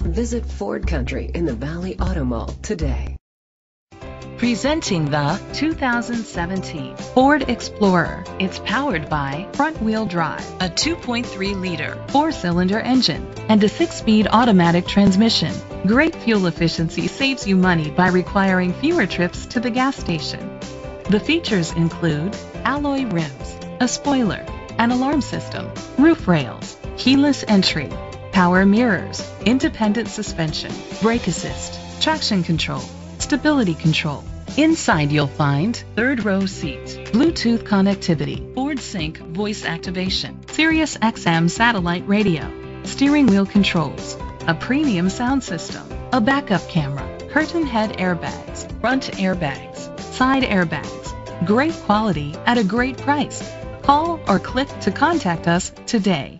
Visit Ford Country in the Valley Auto Mall today. Presenting the 2017 Ford Explorer. It's powered by front-wheel drive, a 2.3-liter four-cylinder engine, and a six-speed automatic transmission. Great fuel efficiency saves you money by requiring fewer trips to the gas station. The features include alloy rims, a spoiler, an alarm system, roof rails, keyless entry, power mirrors, independent suspension, brake assist, traction control, stability control. Inside you'll find third row seats, Bluetooth connectivity, Ford Sync voice activation, Sirius XM satellite radio, steering wheel controls, a premium sound system, a backup camera, curtain head airbags, front airbags, side airbags. Great quality at a great price. Call or click to contact us today.